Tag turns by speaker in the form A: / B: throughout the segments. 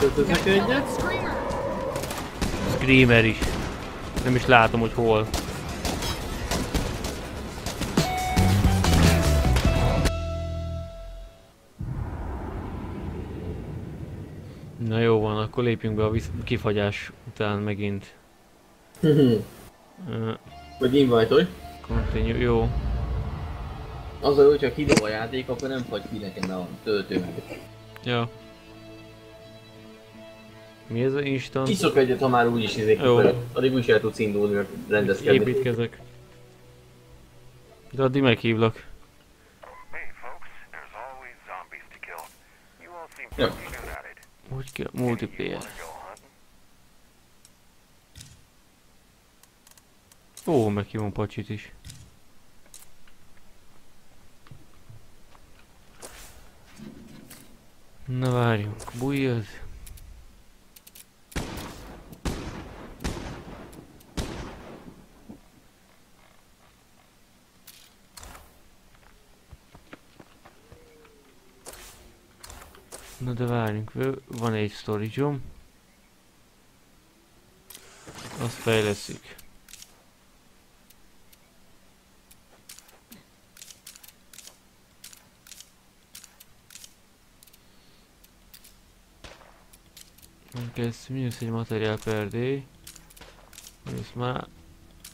A: Költözök egyet.
B: Screamer is. Nem is látom, hogy hol. Na jó van, akkor lépjünk be a kifagyás után megint. Uh,
A: Vagy invite
B: continue, jó.
A: Az hogyha kidob a játék, akkor nem fagy ki nekem a töltőmet.
B: Ja. Mi ez a instant?
A: Kiszok egyet, ha már úgyis izé
B: Jó.
A: kifagy. Addig úgy el tudsz indulni, mert rendezkedni.
B: Építkezek. De addig meghívlak.
C: It.
B: Úgy kell, multiplayer. Ó, meghívom Pacsit is. Na várjunk, bújjad. Na de várjunk, van egy storage-om. Azt fejleszik. Kezd minusz egy materiál per day. Ez már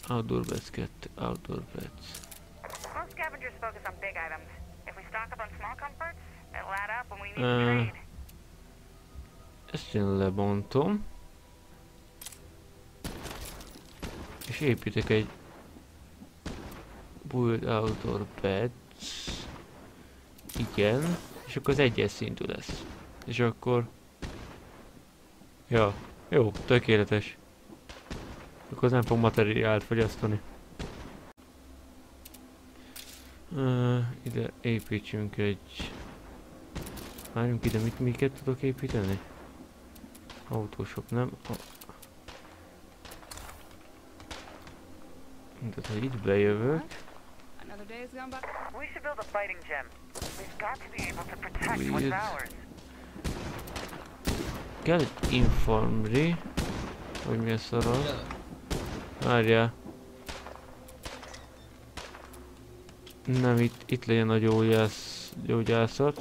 B: outdoor beds 2, outdoor beds.
D: Most scavengers focus on big items. If we stock up on small comforts,
B: Uh. Ezt én lebontom. És építek egy build outdoor beds. Igen. És akkor az egyes szintű lesz. És akkor... Ja, jó, tökéletes. Akkor az nem fog materiált fogyasztani. Uh, ide építsünk egy... Várjunk ide, mit, miket tudok építeni? Autósok nem. A... Tehát ha itt bejövök, Weird. kell egy infirmary, vagy mi a szarad? Várjál. Nem, itt, itt legyen a gyógyász, gyógyászat.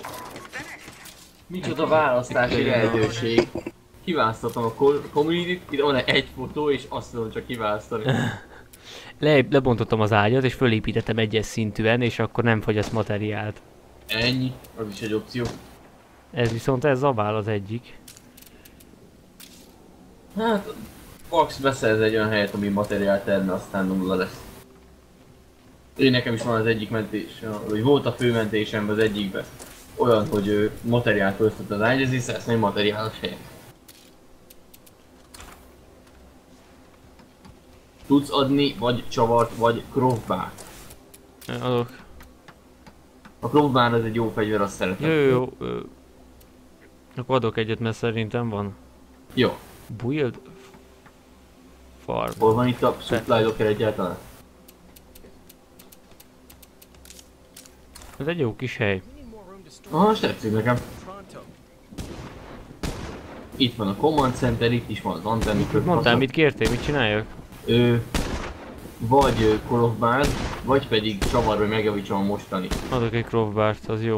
A: Micsoda választási lehetőség. Kiválasztottam a community itt van egy fotó, és azt tudom csak kiválasztani.
B: Le, lebontottam az ágyat, és fölépítettem egyes szintűen, és akkor nem fogyaszt materiált.
A: Ennyi, az is egy opció.
B: Ez viszont ez zabál az egyik.
A: Hát, Max beszerz egy olyan helyet, ami materiál termel, aztán nulla lesz. Én nekem is van az egyik mentés, vagy volt a főmentésemben az egyikben. Olyan, hogy ő materiált osztott az ágy, ezért szerez egy materiálos helyet. Tudsz adni vagy csavart, vagy crossbar.
B: Adok.
A: A crossbar az egy jó fegyver, azt szeretem.
B: Jó, jó, jó. Akkor adok egyet, mert szerintem van.
A: Jó.
B: Build farm.
A: Hol van itt a supply locker egyáltalán?
B: Ez egy jó kis hely.
A: Aha, most tetszik nekem. Itt van a command center, itt is van az antenni
B: Mondtál, mit kértél, mit csináljak?
A: Vagy ö, of Bard, vagy pedig csavar, hogy megjavítsam a mostani.
B: Adok egy crowbart, az jó.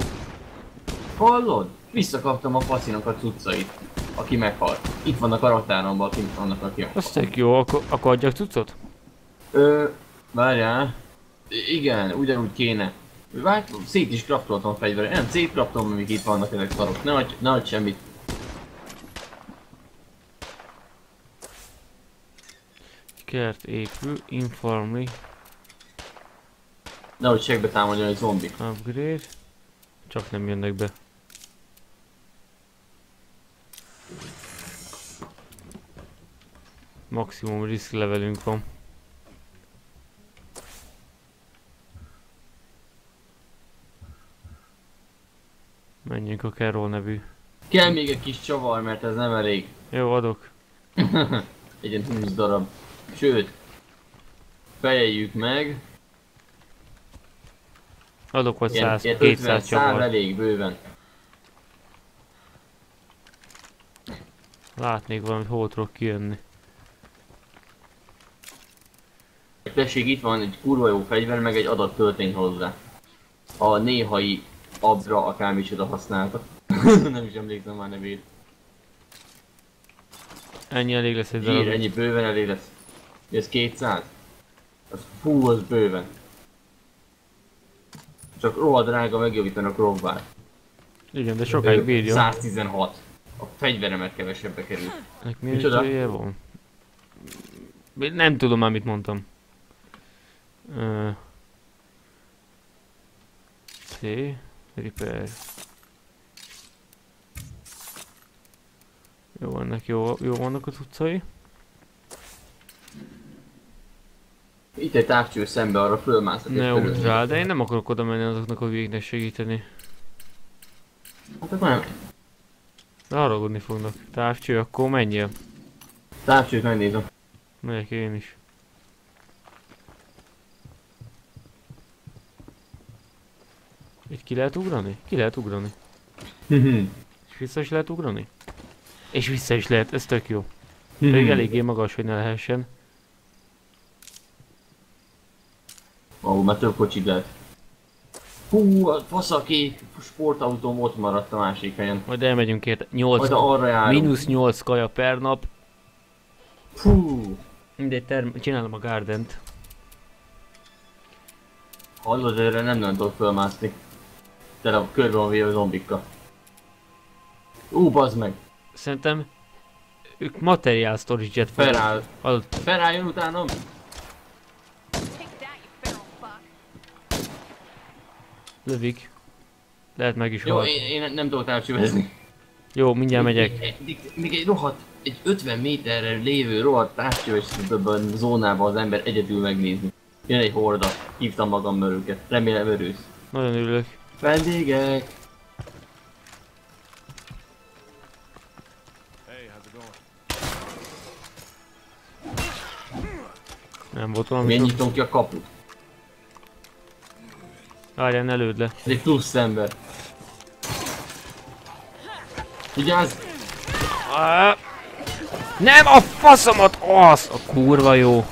A: Hallod? Visszakaptam a faszinak a cuccait, aki meghalt. Itt vannak a raktáromban, aki annak, aki meghalt.
B: Az tök jó, akkor, akkor adjak cuccot?
A: Ö, várjál. Igen, ugyanúgy kéne. Várj, szét is kraftoltam a fegyveret. Nem, szétkraftolom, amíg itt vannak ezek szarok. Ne adj, ne adj semmit.
B: Kert épül, informly,
A: Nehogy segbe támadjon egy zombi.
B: upgrade. Csak nem jönnek be. Maximum risk levelünk van. Carol nevű.
A: Kell még egy kis csavar, mert ez nem elég.
B: Jó, adok.
A: egy ilyen 20 darab. Sőt, fejeljük meg.
B: Adok vagy
A: Ilyen,
B: 100,
A: ilyen 50
B: 200
A: szám
B: csavar.
A: elég bőven.
B: Látnék valamit, hol tudok kijönni.
A: Tessék, itt van egy kurva jó fegyver, meg egy adat töltény hozzá. A néhai abra akármicsoda használta. nem is emlékszem már nevét.
B: Ennyi elég lesz egy darab.
A: ennyi bőven elég lesz. Ez 200? Az fú, az bőven. Csak rohadt drága megjavítanak robbát.
B: Igen, de sokáig bírja.
A: 116. A fegyveremet kevesebbe kerül.
B: Mi
A: Micsoda?
B: van? Nem tudom már mit mondtam. Ö... C. Repair. Jó, ennek jó, jó vannak a cuccai.
A: Itt egy távcső szembe, arra fölmászok.
B: Ne
A: fölül.
B: ugrál, de én nem akarok oda menni azoknak a végnek segíteni.
A: Hát akkor nem.
B: De haragudni fognak. Távcső, akkor menjél.
A: Távcsőt megnézem.
B: Megyek én is. Ki lehet ugrani? Ki lehet ugrani. És vissza is lehet ugrani? És vissza is lehet, ez tök jó. Pedig eléggé magas, hogy ne lehessen.
A: Ahol már több kocsid lehet. Hú, a faszaki sportautóm ott maradt a másik helyen.
B: Majd elmegyünk érte. 8,
A: Majd arra járunk.
B: mínusz 8 kaja per nap.
A: Fú,
B: Mindegy, term- csinálom a gardent.
A: hallod, erre nem nagyon tudok fölmászni. Tele a körbe van véve zombikkal. Ú, bazd meg!
B: Szerintem ők materiál storage-et.
A: Feláll.
E: You feral fuck.
B: lövik. Lehet meg is
A: Jó,
B: halt.
A: én, én nem tudok távcsövezni.
B: Jó, mindjárt megyek.
A: Még, még, még egy rohadt, egy 50 méterre lévő rohadt távcsöves zónában az ember egyedül megnézni. Jön egy horda, hívtam magam mörőket. Remélem örülsz.
B: Nagyon örülök.
A: Vendégek!
B: Nem volt valami
A: Miért nyitom ki a kaput?
B: Várjál, ne lőd le.
A: Ez egy plusz ember. Vigyázz!
B: Á, Nem a faszomat, az! A kurva jó.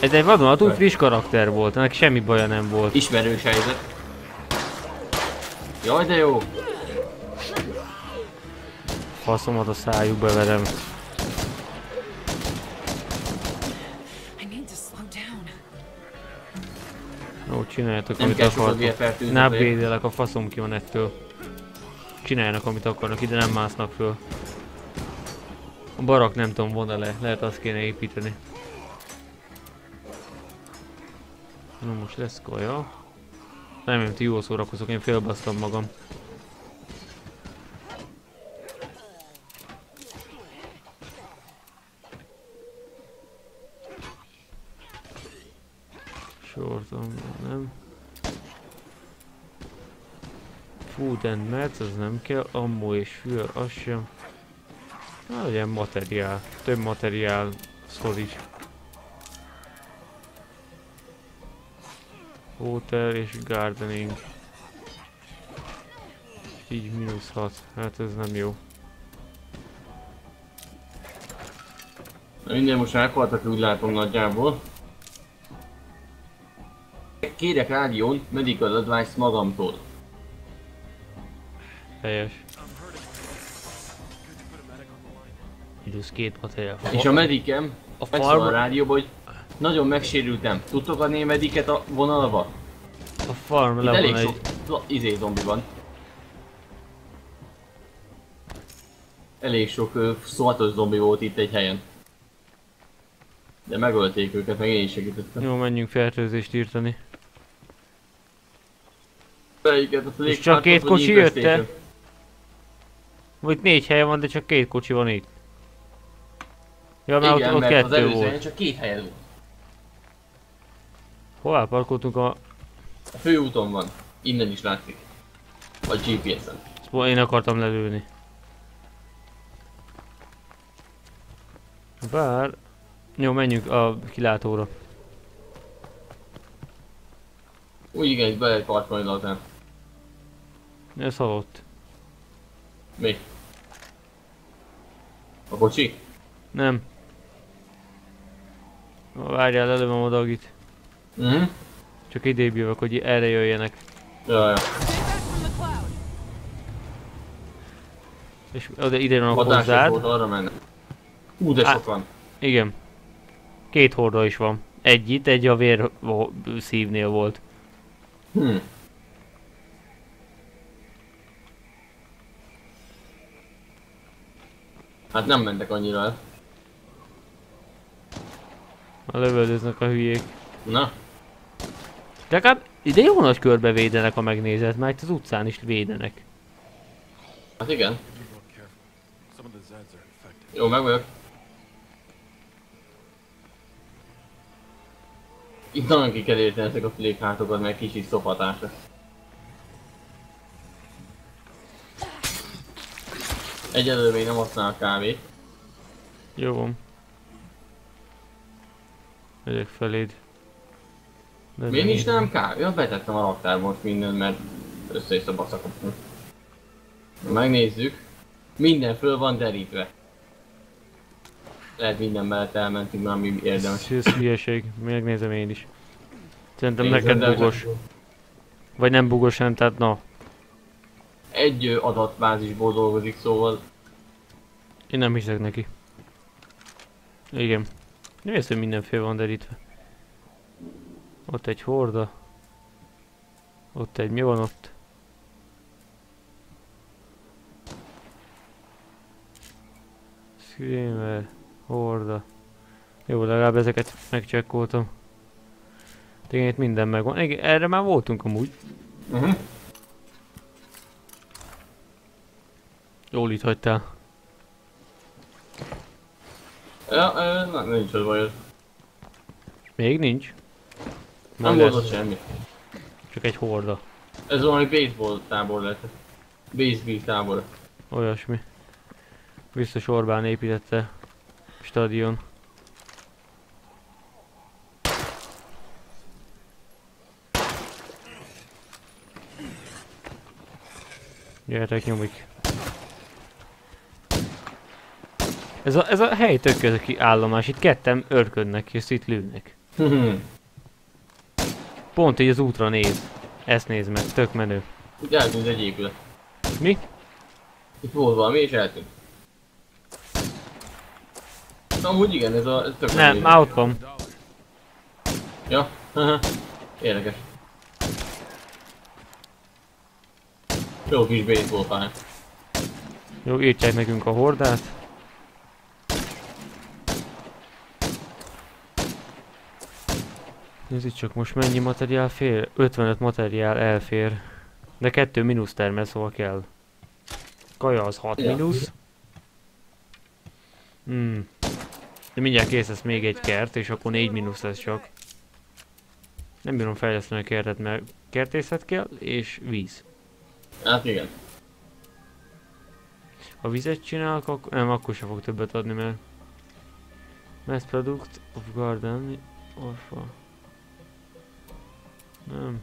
B: Ez egy vadonatúj friss karakter volt, ennek semmi baja nem volt.
A: Ismerős helyzet. Jaj de jó!
B: Faszomat a szájukba verem. Jó, csináljátok,
A: Nem
B: amit akartok. Ne védelek, a faszom ki van ettől. Csináljanak, amit akarnak, ide nem másznak föl. A barak nem tudom, volna le, lehet azt kéne építeni. Na most lesz kaja. Nem, ti jól szórakozok, én félbasztam magam. Sortom, nem. Food and meds, az nem kell, ammo és fül, az sem. Na, legyen materiál, több materiál, storage. Hotel és gardening. Így mínusz 6, hát ez nem jó.
A: Na minden most meghaltak, úgy látom nagyjából. Kérek rádión medical advice magamtól.
B: Helyes. Idősz két materiál.
A: És a medikem
B: a
A: megszól a
B: farm,
A: rádióban, hogy nagyon megsérültem. Tudtok adni mediket a vonalba?
B: a farm le
A: elég
B: van egy...
A: sok izé zombi van. Elég sok ö, zombi volt itt egy helyen. De megölték őket, meg én is segítettem.
B: Jó, menjünk fertőzést írtani.
A: Melyiket, a
B: És csak két kocsi
A: Infestation?
B: jötte? Vagy négy helye van, de csak két kocsi van itt. Ja, mert
A: Igen,
B: ott, ott
A: mert az
B: kettő
A: előző helyen
B: volt.
A: csak két helyen volt.
B: Hová parkoltunk a...
A: A főúton van. Innen is látszik. A GPS-en.
B: Szóval én akartam lelőni. Bár... Jó, menjünk a kilátóra.
A: Úgy igen, itt be lehet parkolni lazán.
B: Ez halott.
A: Mi? A kocsi?
B: Nem. Várjál, elővem a
A: Mhm.
B: Csak idébb jövök, hogy erre jöjjenek.
A: Jaj.
B: És oda ide jönnek hozzád.
A: volt, arra mennek. Hú, de
B: Á.
A: sokan.
B: Igen. Két horda is van. Egy itt, egy a vér szívnél volt.
A: Hm. Hát nem mentek annyira el.
B: A lövöldöznek a hülyék.
A: Na,
B: legalább ide jó nagy körbe védenek, ha megnézed, mert itt az utcán is védenek.
A: hát igen. Jó, meg vagyok. Itt nagyon ki kell érteni ezek a flékhátokat, meg kicsit szopatás lesz. Egyelőre még nem használok kávét.
B: Jó van. Megyek feléd.
A: Miért
B: nem-
A: nincs nem kávé? Ja, betettem a raktárba most mindent, mert össze is a baszakopni. Megnézzük. Minden föl van derítve. Lehet minden mellett elmentünk, már ami érdemes.
B: Ez hülyeség, megnézem én is. Szerintem
A: Nézem,
B: neked bugos. Vagy nem bugos, hanem tehát na.
A: Egy adatbázisból dolgozik, szóval
B: Én nem hiszek neki. Igen. Nem hiszem, hogy mindenféle van derítve. Ott egy horda. Ott egy, mi van ott? Screamer, horda. Jó, legalább ezeket megcsekkoltam. Tényleg itt minden megvan. Igen, erre már voltunk amúgy.
A: uh-huh.
B: Jól itt hagytál.
A: ja, na, nincs az baj.
B: Még nincs.
A: Nem volt semmi.
B: Csak egy horda.
A: Ez valami baseball tábor lett. Baseball tábor.
B: Olyasmi. Biztos Orbán építette stadion. Gyertek nyomik. Ez a, ez a hely tök közöki állomás, itt ketten örködnek és itt lőnek. Pont így az útra néz. Ezt néz meg, tök menő.
A: Itt eltűnt egy épület.
B: Mi?
A: Itt volt valami és eltűnt. Na, amúgy igen, ez a ez tök
B: Nem,
A: menő.
B: van.
A: Ja. Érdekes. Jó kis baseball pálya.
B: Jó, írtják nekünk a hordát. Nézzük csak most mennyi materiál fér. 55 materiál elfér. De 2 mínusz termel, szóval kell. Kaja az 6
A: Ja.
B: mínusz. Hmm. De mindjárt kész lesz még egy kert, és akkor 4 mínusz lesz csak. Nem bírom fejleszteni a kertet, mert kertészet kell, és víz.
A: Hát igen.
B: Ha vizet csinálok, akkor nem, akkor sem fog többet adni, mert Mass product of garden orfa. Nem.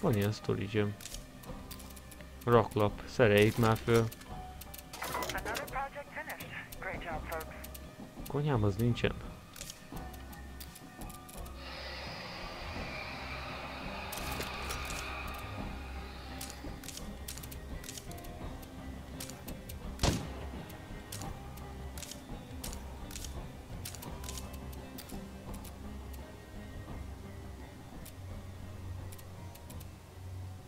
B: Van ilyen storage Raklap, szereljük már föl. Konyhám az nincsen.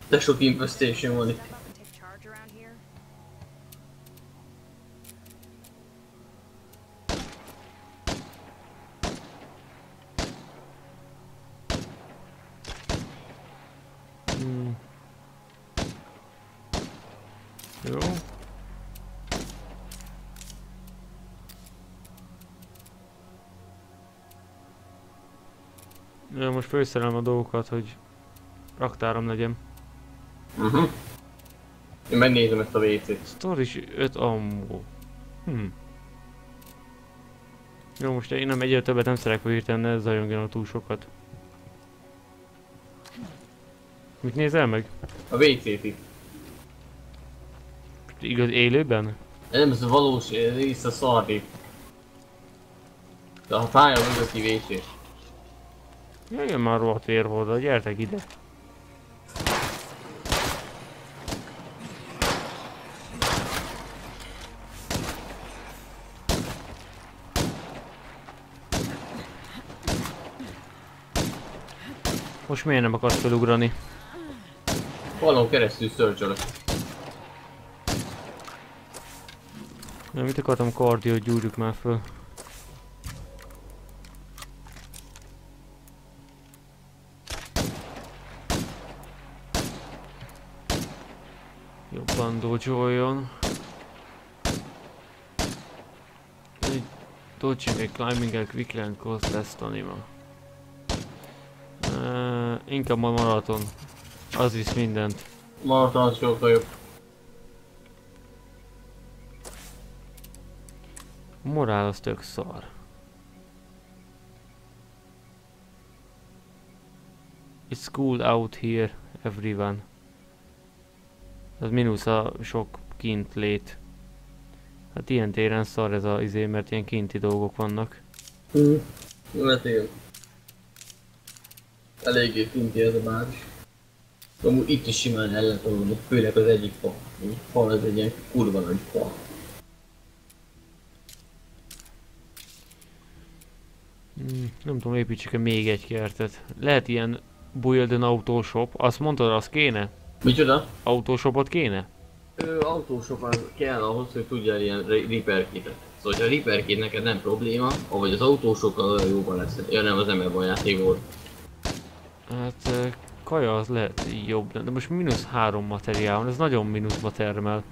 A: De sok infestation
E: around here.
B: Hmm. Most felszerelem a dolgokat, hogy raktáram legyen.
A: Uh-huh. Én megnézem ezt a WC-t.
B: Storage 5 ammo. Hm. Jó, most én nem egyre többet nem szeretek hirtelen, ne zajongjanak túl sokat. Mit nézel meg?
A: A WC-t itt.
B: igaz élőben?
F: Nem, ez a valós rész a szarri. De a pálya mögötti vécsés.
B: Jöjjön már rohadt vérhorda, gyertek ide. Most miért nem akarsz felugrani?
F: Falon keresztül szörcsölök.
B: Nem, mit akartam kardiót gyúrjuk már föl. Jobban dodge-oljon. Egy dodging egy climbing and quickland cost less anima. Uh, inkább a maraton. Az visz mindent.
F: Maraton sokkal jobb.
B: Morál az tök szar. It's cool out here, everyone. Az mínusz a sok kint lét. Hát ilyen téren szar ez a izé, mert ilyen kinti dolgok vannak.
F: Mm. Hát igen. Eléggé kinti ez a bár is. Amúgy itt is simán el lehet olvani, főleg az egyik fa. Egy fa az egy ilyen kurva nagy fa.
B: Hmm, nem tudom, építsük-e még egy kertet. Lehet ilyen build an autoshop. Azt mondtad, az kéne?
F: Micsoda?
B: Autoshopot kéne?
F: Ö, autósok az kell ahhoz, hogy tudjál ilyen re- repair kitet. Szóval, ha a repair kit neked nem probléma, vagy az autósokkal olyan jóban lesz. Ja nem, az a játék volt.
B: Hát kaja az lehet jobb, de most mínusz három materiál van, ez nagyon mínuszba termel.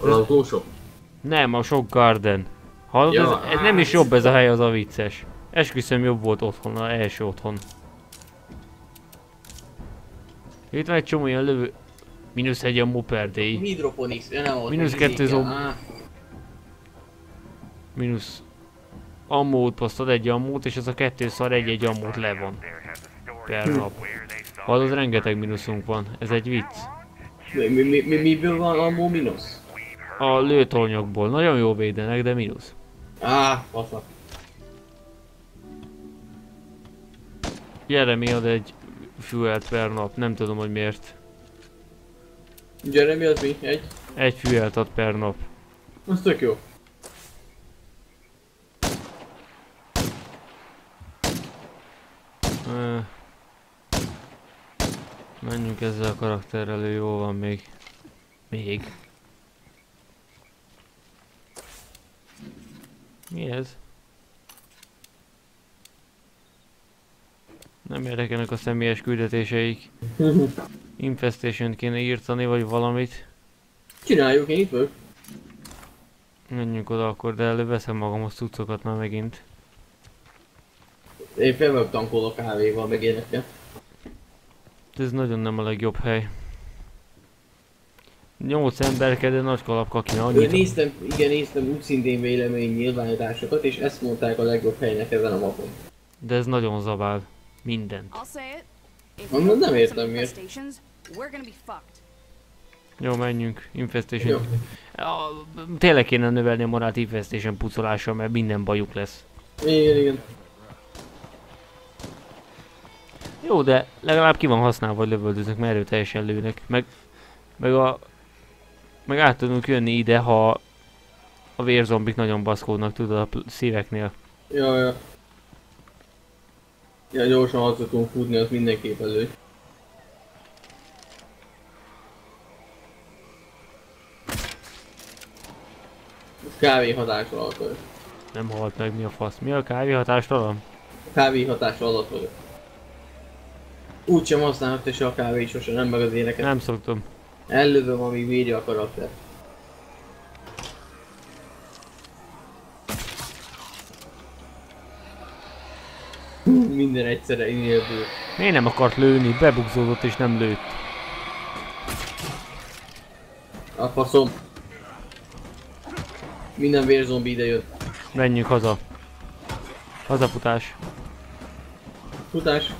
F: Az autósok?
B: Nem, a sok garden. Hallod,
F: Ja,
B: ez, ez nem is jobb ez a hely, az a vicces. Esküszöm jobb volt otthon, az első otthon. Itt van egy csomó ilyen lövő... Minusz egy a moperdéj.
F: Hydroponics, ja nem volt.
B: Mínusz
F: meg
B: kettő zob-
F: Á,
B: Minusz... Ammót, azt ad egy ammót, és az a kettő szar egy-egy ammót le Per nap.
D: they saw
B: Hallod, rengeteg mínuszunk van. Ez egy vicc.
F: Mi, mi, mi, mi, miből van amó mínusz?
B: A lőtornyokból. Nagyon jó védenek, de mínusz.
F: Á, fasza.
B: Jeremy ad egy fuelt per nap, nem tudom, hogy miért.
F: Jeremy az mi? Egy?
B: Egy fuelt ad per nap.
F: Az tök jó.
B: Ö, Menjünk ezzel a karakterrel, ő jó van még. Még. Mi ez? Nem érdekelnek a személyes küldetéseik. Infestation kéne írtani, vagy valamit.
F: Csináljuk, én itt vagyok.
B: Menjünk oda akkor, de előbb veszem magamhoz cuccokat már megint.
F: Én fel tankolva kávéval, meg ilyenekkel.
B: Ez nagyon nem a legjobb hely. Nyolc emberke, de nagy kalapka kéne
F: Ö,
B: annyit.
F: Néztem, igen, néztem úgy szintén vélemény nyilvánításokat, és ezt mondták a legjobb helynek ezen a mapon.
B: De ez nagyon zabál. Mindent.
E: If
F: Nem- értem miért.
B: Jó, menjünk. Infestation.
F: Jó.
B: Ja, tényleg kéne növelni a morált Infestation pucolással, mert minden bajuk lesz.
F: Igen, igen.
B: Jó, de legalább ki van használva, hogy lövöldöznek, mert erőteljesen lőnek. Meg, meg a... Meg át tudunk jönni ide, ha a vérzombik nagyon baszkódnak, tudod, a szíveknél.
F: Ja, ja. Ja, gyorsan haza tudunk futni, az mindenképp elő. Kávé hatás alatt vagyok.
B: Nem halt meg, mi a fasz. Mi a kávéhatástalan?
F: Kávé hatás alatt vagyok. Úgy sem használhat se a kávé sose, nem meg az éneket.
B: Nem szoktam.
F: Ellövöm, amíg védje a karakter. Minden egyszerre nélkül.
B: Miért nem akart lőni? Bebugzódott és nem lőtt.
F: A faszom. Minden vérzombi ide jött.
B: Menjünk haza. Hazafutás.
F: Futás.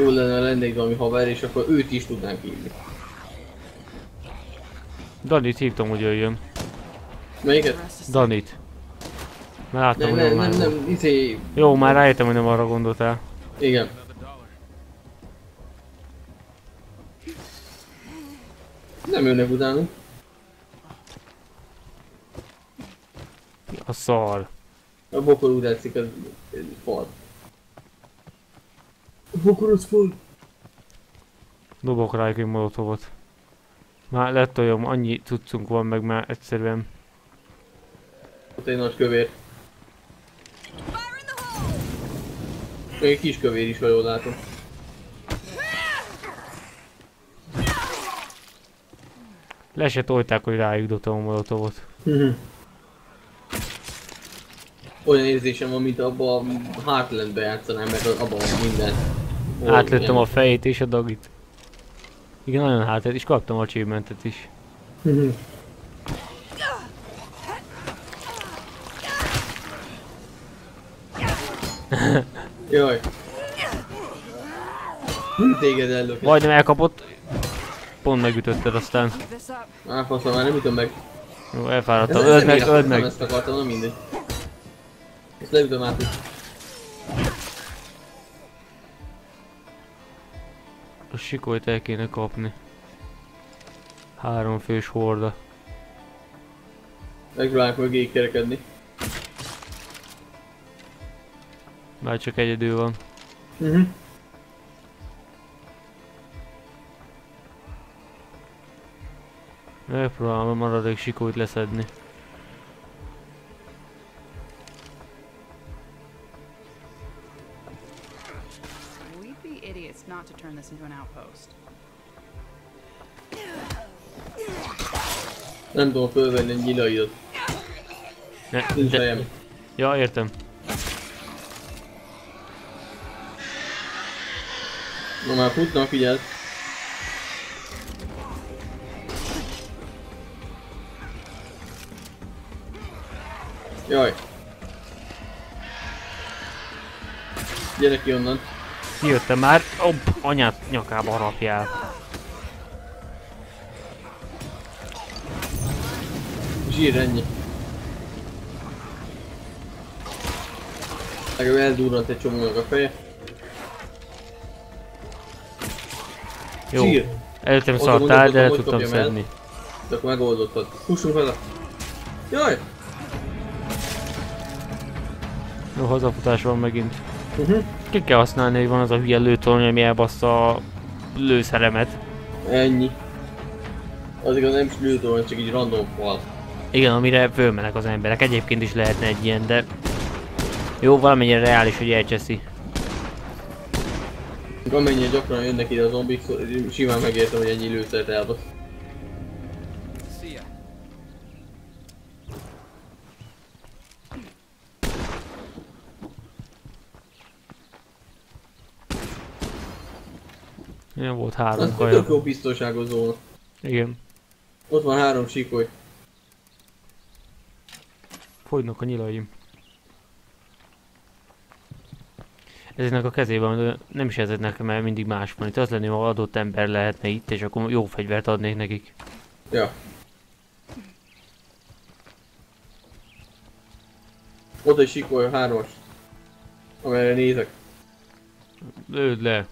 F: Jó lenne, ha lenne itt valami haver, és akkor őt is tudnánk hívni.
B: Danit hívtam, hogy jöjjön.
F: Melyiket?
B: Danit. Már láttam,
F: Nem,
B: hogy
F: nem, nem, nem, izé...
B: Jó, már rájöttem, hogy nem arra gondoltál.
F: Igen. Nem jönnek utánunk.
B: Mi A szar.
F: A bokor úgy látszik, az fal. A bokor az fal.
B: Dobok rá egy molotovot. Már lett olyan, annyi cuccunk van meg már egyszerűen.
F: Ott egy nagy kövér. Még egy kis kövér is, ha jól látom.
B: Le se tolták, hogy rájuk dobtam a molotovot.
F: Olyan érzésem van, mint abban a Heartlandbe játszanám, mert abban van minden. Hol
B: Átlőttem a fejét és a dagit. Igen, nagyon hátett, és kaptam a achievementet is.
F: Jaj. Hm, Téged ellök.
B: Majdnem elkapott. Pont megütötted aztán.
F: Á, faszom, már nem ütöm meg.
B: Jó, elfáradtam. Öld meg, öld meg.
F: ezt akartam, na mindegy. Ezt leütöm át.
B: A sikolyt el kéne kapni. Három fős horda.
F: Megpróbálok mögé kerekedni.
B: Már csak egyedül van.
F: Uh-huh.
B: Megpróbálom a maradék sikolyt leszedni.
E: Turn this into an outpost.
F: Nem tudom fölvenni egy nyilaidat.
B: Ne,
F: Nincs
B: de, ja, értem.
F: Na már futnak, figyeld. Jaj. Gyere ki onnan.
B: Kijöttem már. Hopp, anyát nyakába harapjál.
F: Zsír ennyi. Legalább eldurrant egy csomónak a feje.
B: Jó,
F: Zsír.
B: előttem szartál, de le tudtam szedni.
F: De akkor megoldottad. Fussunk haza. Jaj!
B: Jó, hazafutás van megint.
F: Uh-huh.
B: Ki kell használni, hogy van az a hülye lőtorony, ami elbassza a lőszeremet.
F: Ennyi. Az igaz nem is lőtől, csak így random fal.
B: Igen, amire fölmennek az emberek. Egyébként is lehetne egy ilyen, de... Jó, valamennyire reális, hogy elcseszi.
F: Amennyire gyakran jönnek ide a zombik, simán megértem, hogy ennyi lőszert elbasz.
B: Ilyen volt három
F: tök
B: kaja.
F: jó biztonságos zóna.
B: Igen.
F: Ott van három sikoly.
B: Fogynak a nyilaim. Ezeknek a kezében nem is ezeknek, mert mindig más van. Itt az lenni, ha adott ember lehetne itt, és akkor jó fegyvert adnék nekik.
F: Ja. Ott egy sikoly, hármas. Amerre nézek.
B: Lőd le.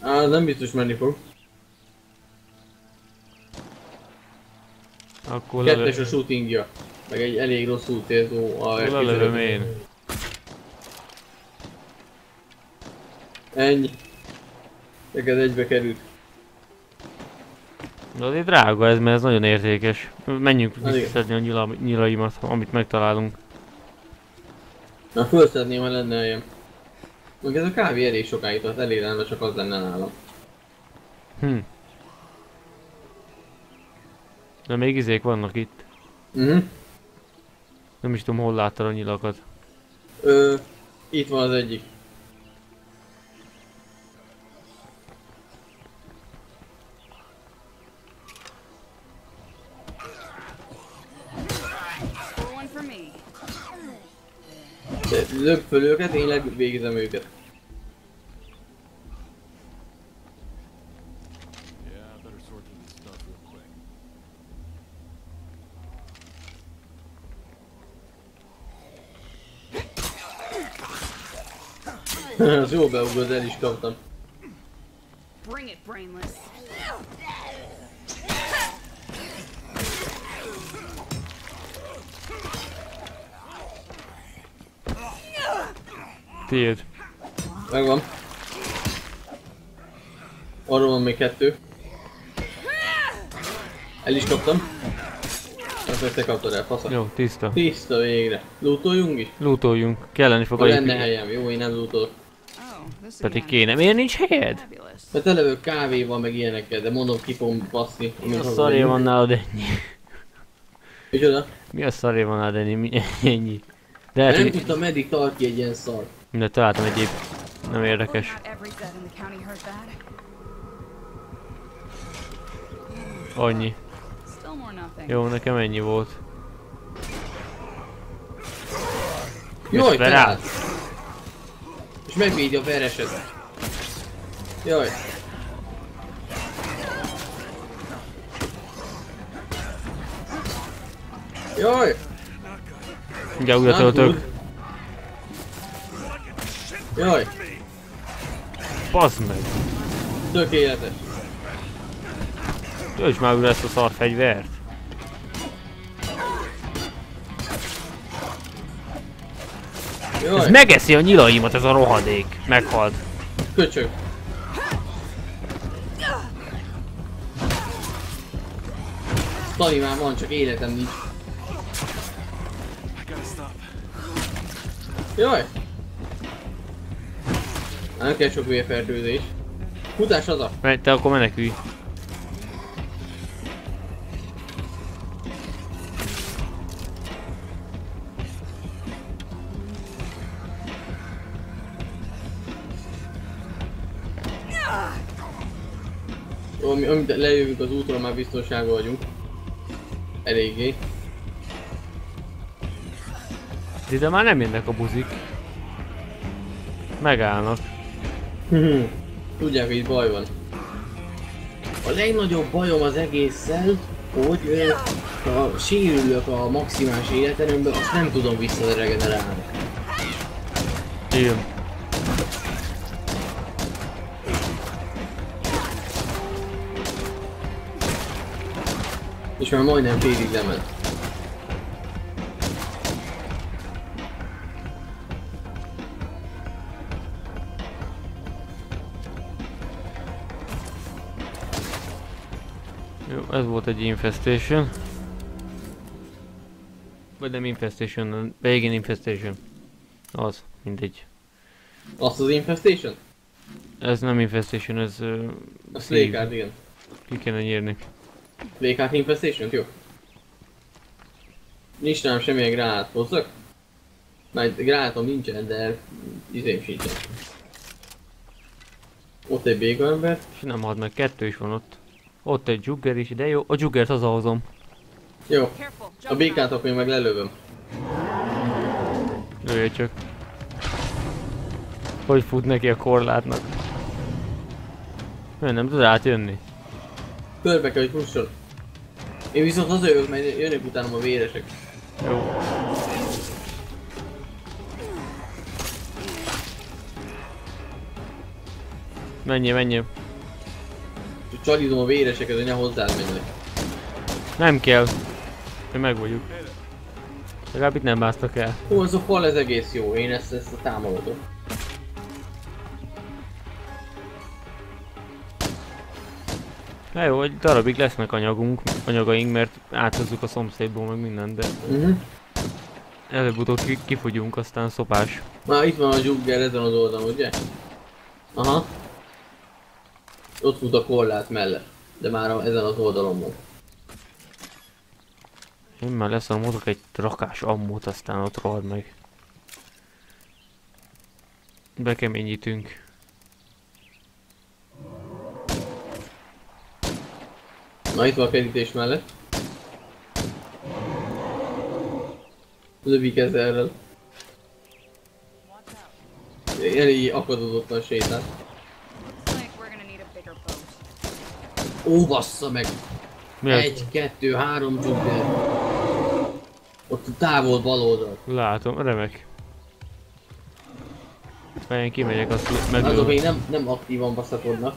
F: Á, nem biztos menni fog.
B: Akkor
F: Kettes a shootingja. Meg egy elég rosszul célzó a
B: lelövöm én.
F: Ennyi. Neked egybe került.
B: De azért drága ez, mert ez nagyon értékes. Menjünk visszaszedni a nyila, nyilaimat, amit megtalálunk.
F: Na fölszedném, ha lenne ilyen. Meg ez a kávé elég sokáig tart, elég lenne, csak az lenne nálam.
B: Hm. De még izék vannak itt.
F: Mhm.
B: Nem is tudom, hol láttad a nyilakat.
F: Ö, itt van az egyik. Löp föl őket, én legvégzem őket. Az jó beugrott, el is kaptam.
E: Bring it, brainless.
B: Tiéd.
F: Megvan. Arról van még kettő. El is kaptam. Meg te kaptad el, fasza.
B: Jó, tiszta.
F: Tiszta végre. Lootoljunk is?
B: Lootoljunk. Kelleni fog a
F: lenne helyem, jó, én nem lootolok.
B: Pedig kéne. Miért nincs helyed?
F: Mert televő kávéval meg ilyenekkel, de mondom ki fogom baszni.
B: Mi a szaré van nálad ennyi?
F: Micsoda?
B: Mi a szaré van nálad ennyi? Ennyi. De
F: Nem tudtam meddig tart ki egy ilyen szar.
B: De találtam egyéb. Nem
E: Hope
B: érdekes. Annyi. Jó, nekem ennyi volt.
F: Jaj, felállt! És megvédi a vereset. Jaj. Jaj!
B: Ugye
F: Nem tud. Jaj,
B: Bazd meg.
F: tökéletes.
B: Töltsd már újra ezt a szar fegyvert. Ez
F: Jaj,
B: megeszi a nyilaimat ez a rohadék. Meghalt.
F: köcsög. Tani már van, csak életem nincs. Jaj! Nem kell sok vérfertőzés. Futás haza!
B: Menj, te akkor menekülj.
F: Jó, ami, amit lejövünk az útról, már biztonságban vagyunk. Eléggé.
B: De ide már nem jönnek a buzik. Megállnak.
F: Tudják, hogy itt baj van. A legnagyobb bajom az egésszel, hogy ha sérülök a maximális életerőmben, azt nem tudom visszaregenerálni.
B: Igen.
F: És már majdnem félig lement.
B: Ez volt egy infestation. Vagy nem infestation, de igen infestation. Az, mindegy.
F: Azt az infestation?
B: Ez nem infestation, ez... Uh,
F: A Slaycard, igen.
B: Ki kéne nyírni.
F: Slaycard infestation jó? Nincs nálam semmilyen gránát, hozzak? Már gránátom nincsen, de izém sincsen. Ott egy béga ember.
B: És nem ad meg, kettő is van ott. Ott egy jugger is, de jó, a juggert hazahozom.
F: Jó, a
E: Jump
F: békát akkor én meg lelövöm.
B: Jöjjön csak. Hogy fut neki a korlátnak? Ő nem tud átjönni.
F: Körbe kell, hogy fusson. Én viszont hazajövök, mert jönnek utánam a véresek.
B: Jó. Menjél, menjél.
F: Csak csalítom a véreseket, hogy ne hozzád menjenek.
B: Nem kell. Mi meg vagyunk. Legalább itt nem másztak el.
F: Ó, ez a fal, ez egész jó. Én ezt, ezt a támogatom.
B: Na jó, egy darabig lesznek anyagunk, anyagaink, mert áthozzuk a szomszédból meg mindent, de
F: Uh-huh.
B: előbb-utóbb ki, kifogyunk, aztán szopás.
F: Már itt van a Jugger ezen az oldalon, ugye? Aha. Ott fut a korlát mellett. De már a, ezen az oldalon van.
B: Én már leszormolok egy rakás ammót, aztán ott rohad meg. Bekeményítünk.
F: Na itt van a kerítés mellett. Lövik ezerrel. Elég akadozottan sétál. Ó, bassza meg!
B: Mi az?
F: Egy, kettő, három Jugger. Ott a távol bal oldal.
B: Látom, remek. Mert én kimegyek, azt
F: Azok
B: megölöm.
F: még nem, nem aktívan baszakodnak.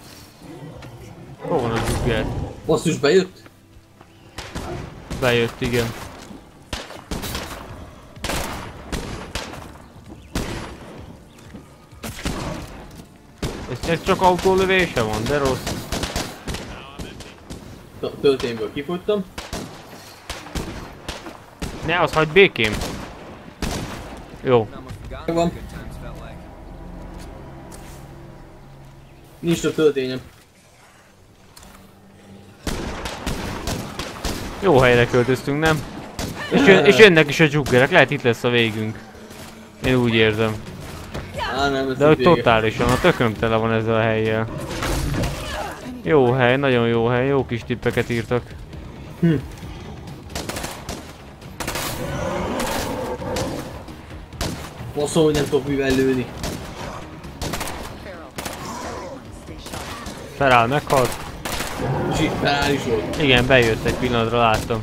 B: Hol van a zsugger?
F: Basszus bejött?
B: Bejött, igen. Ez, ez csak autólövése van, de rossz.
F: T- Töltényből kifogytam.
B: Ne, az hagyd békém. Jó.
F: Van. Nincs több töltényem.
B: Jó helyre költöztünk, nem? És, jön, és jönnek is a dzsuggerek, lehet itt lesz a végünk. Én úgy érzem.
F: Á, nem, ez
B: De hogy totálisan, a tököm tele van ezzel a helyjel. Jó hely, nagyon jó hely, jó kis tippeket írtak.
F: Baszom, hogy nem tudok mivel lőni.
B: Feláll, meghalt.
F: Feláll is volt.
B: Igen, bejött egy pillanatra, láttam.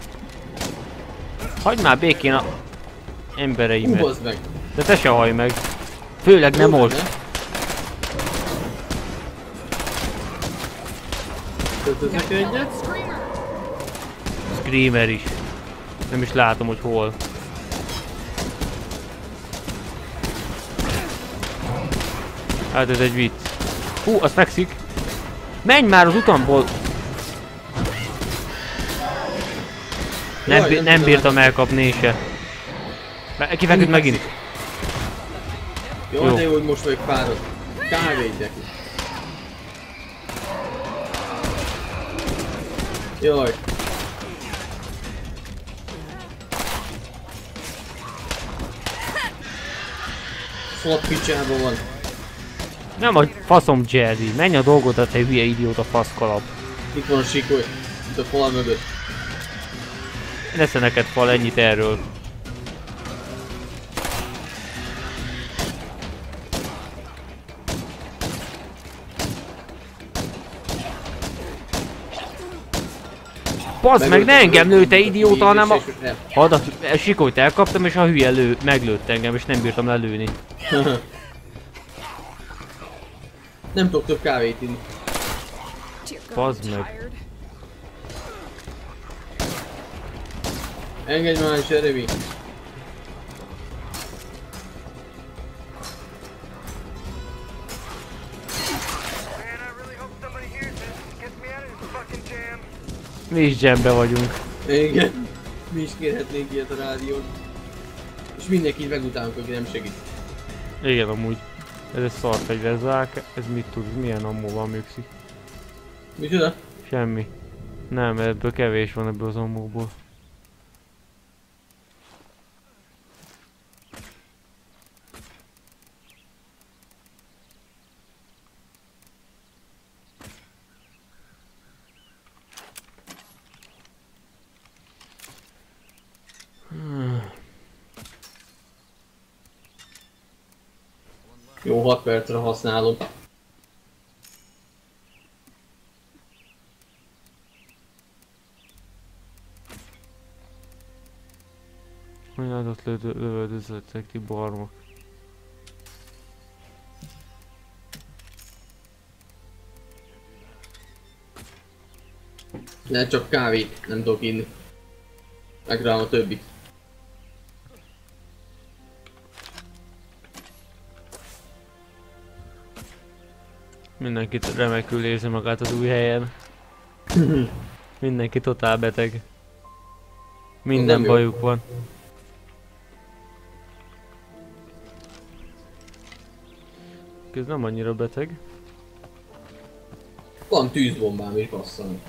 B: Hagyd már békén a
F: Hú,
B: embereimet.
F: bazd meg.
B: De te se hajj meg. Főleg nem most.
F: Lenne. Töltöznek egyet.
B: Screamer is. Nem is látom, hogy hol. Hát ez egy vicc. Hú, az fekszik. Menj már az utamból! Nem,
F: Jaj, nem
B: bírtam elkapni se. Me- Kifeküdt megint.
F: Jó,
B: Jó.
F: de jó, hogy most vagyok fáradt. Kávét neki. Jaj. Szlat picsában van.
B: Nem a faszom Jerry. Menj a dolgodat, te hülye idióta faszkalap.
F: Itt van a sikoly. Itt a fal mögött.
B: Lesz neked fal ennyit erről. Bazd meg, ne engem lőtte idióta, hanem a... Hadd a sikolyt elkaptam és a hülye lő, meglőtt engem és nem bírtam lelőni.
F: Nem tudok több kávét inni.
B: Bazd meg.
F: Engedj már, Jeremy.
D: Man,
B: Mi is dzsembe vagyunk.
F: Igen. Mi is kérhetnénk ilyet a rádión. És mindenki megutálunk, aki nem segít.
B: Igen, amúgy. Ez egy szarfegyverzák, ez mit tud, milyen ammóval működik?
F: Micsoda?
B: Semmi. Nem, ebből kevés van ebből az ammóból.
F: Jó, 6 percre használom.
B: Anyádat lövö- lövöldözöttek ti barmok.
F: Ne csak kávét nem tudok inni. Megrám a többit.
B: Mindenkit remekül érzi magát az új helyen. Mindenki totál beteg. Minden
F: nem jó.
B: bajuk van. Ez nem annyira beteg.
F: Van tűzbombám is basszani.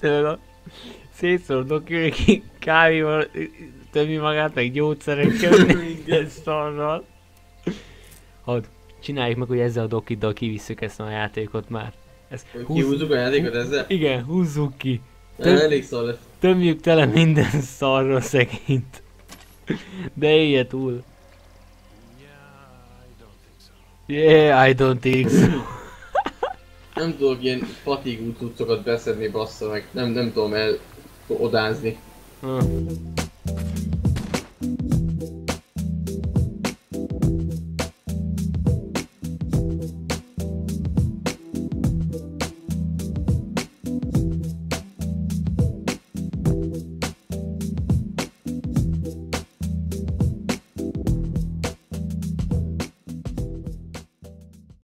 B: Tőle a szétszór doki, kávéval tömi magát, meg gyógyszerekkel, minden szarral. Hadd, csináljuk meg, hogy ezzel a dokiddal kivisszük ezt a játékot már. Ez,
F: Hogy
B: húz-
F: Kihúzzuk a játékot ezzel?
B: Igen, húzzuk ki.
F: Nem, elég szar lesz.
B: Tömjük tele minden szarra szegényt. De élje túl. Yeah, I don't think so.
F: Nem tudok ilyen fatigú cuccokat beszedni bassza meg. Nem, nem tudom el odázni.
B: Ah.